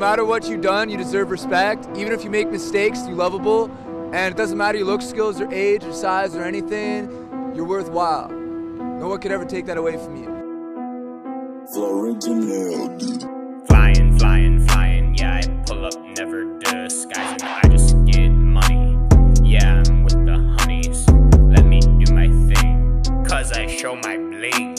matter what you've done, you deserve respect. Even if you make mistakes, you're lovable. And it doesn't matter your look, skills, or age, or size, or anything, you're worthwhile. No one could ever take that away from you. Flying, flying, flying, yeah, I pull up, never disguising, I just get money. Yeah, I'm with the honeys, let me do my thing, cause I show my bling,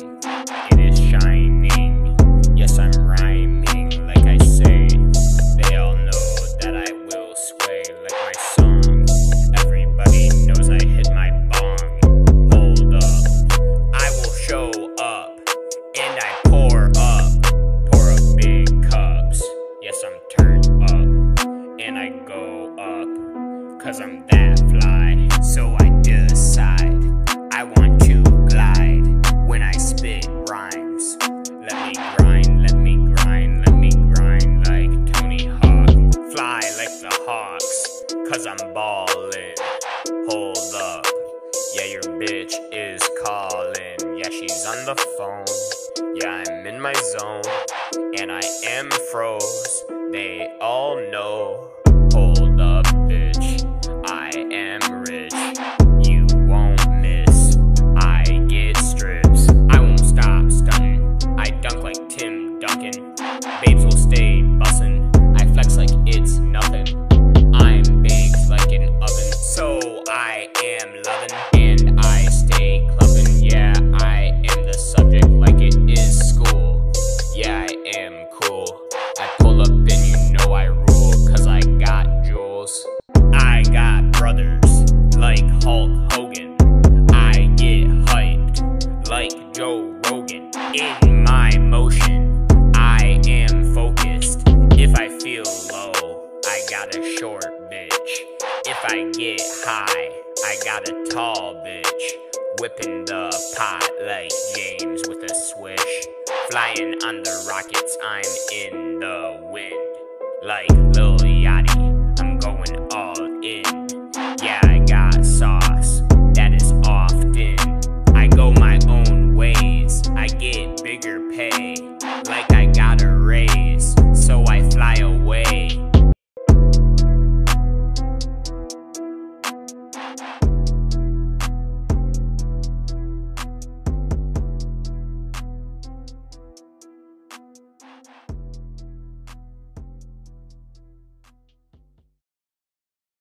and I go up, cause I'm that fly. So I decide I want to glide when I spit rhymes. Let me grind, let me grind, let me grind like Tony Hawk. Fly like the Hawks, cause I'm ballin'. Hold up, yeah, your bitch is calling. Yeah, she's on the phone. Yeah, I'm in my zone, and I am froze. They all know. In my motion, I am focused. If I feel low, I got a short bitch. If I get high, I got a tall bitch. Whipping the pot like James with a swish. Flying on the rockets, I'm in the wind. Like Lil